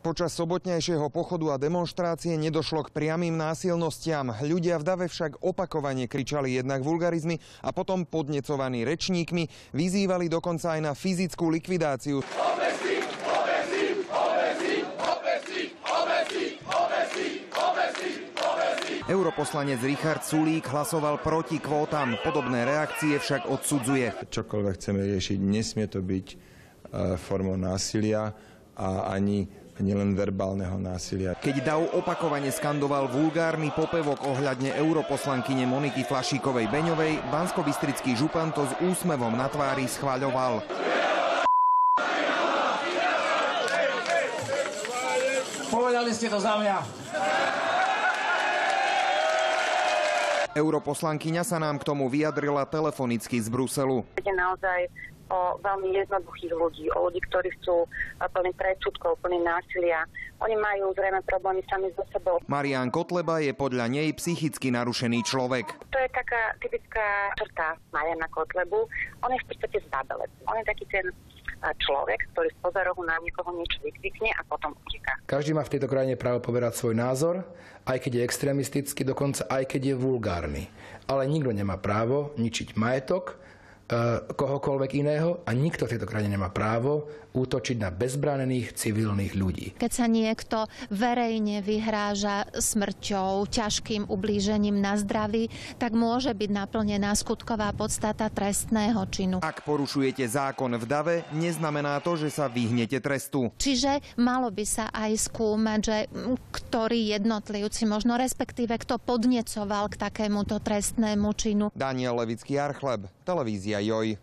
Počas sobotnejšieho pochodu a demonštrácie nedošlo k priamým násilnostiam. Ľudia v dave však opakovane kričali jednak vulgarizmy a potom podnecovaní rečníkmi vyzývali dokonca aj na fyzickú likvidáciu. Europoslanec Richard Sulík hlasoval proti kvótam. Podobné reakcie však odsudzuje. čokoľvek chceme riešiť, nesmie to byť e, formou násilia a ani nielen verbálneho násilia. Keď Dav opakovane skandoval vulgárny popevok ohľadne europoslankyne Moniky Flašíkovej Beňovej, banskobistrický župan to s úsmevom na tvári schváľoval. Povedali ste to za mňa. Europoslankyňa sa nám k tomu vyjadrila telefonicky z Bruselu. Ide naozaj o veľmi jednoduchých ľudí, o ľudí, ktorí sú plní predsudkov, plní násilia. Oni majú zrejme problémy sami so sebou. Marian Kotleba je podľa nej psychicky narušený človek. To je taká typická črta Mariana Kotlebu. On je v podstate zbabelec. On je taký ten človek, ktorý z pozarohu na niekoho niečo vykvikne a potom uteká. Každý má v tejto krajine právo povedať svoj názor, aj keď je extrémistický, dokonca aj keď je vulgárny. Ale nikto nemá právo ničiť majetok, kohokoľvek iného a nikto v tejto krajine nemá právo útočiť na bezbránených civilných ľudí. Keď sa niekto verejne vyhráža smrťou, ťažkým ublížením na zdraví, tak môže byť naplnená skutková podstata trestného činu. Ak porušujete zákon v dave, neznamená to, že sa vyhnete trestu. Čiže malo by sa aj skúmať, že ktorí jednotlivci, možno respektíve kto podnecoval k takémuto trestnému činu. Daniel Levický Archleb, televízia hay